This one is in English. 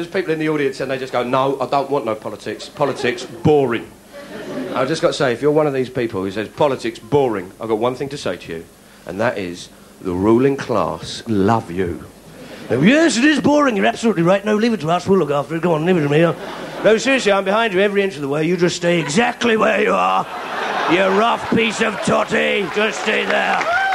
There's people in the audience and they just go, no, I don't want no politics. Politics, boring. I've just got to say, if you're one of these people who says politics, boring, I've got one thing to say to you, and that is the ruling class love you. Yes, it is boring. You're absolutely right. No, leave it to us. We'll look after it. Go on, leave it to me. No, seriously, I'm behind you every inch of the way. You just stay exactly where you are. You rough piece of totty. Just stay there.